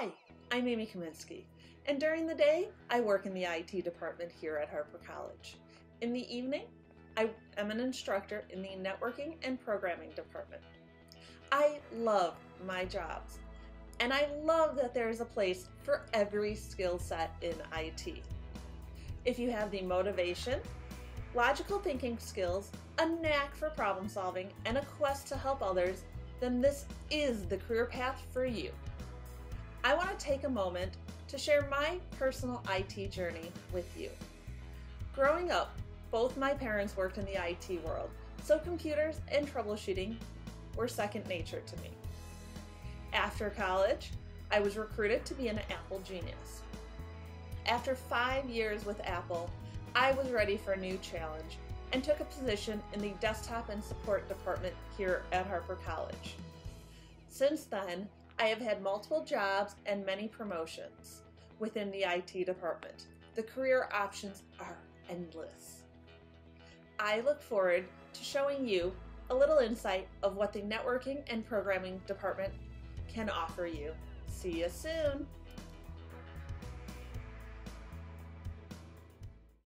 I'm Amy Kaminsky, and during the day, I work in the IT department here at Harper College. In the evening, I am an instructor in the networking and programming department. I love my jobs, and I love that there is a place for every skill set in IT. If you have the motivation, logical thinking skills, a knack for problem solving, and a quest to help others, then this is the career path for you. I want to take a moment to share my personal IT journey with you. Growing up, both my parents worked in the IT world, so computers and troubleshooting were second nature to me. After college, I was recruited to be an Apple genius. After five years with Apple, I was ready for a new challenge and took a position in the desktop and support department here at Harper College. Since then, I have had multiple jobs and many promotions within the IT department. The career options are endless. I look forward to showing you a little insight of what the networking and programming department can offer you. See you soon!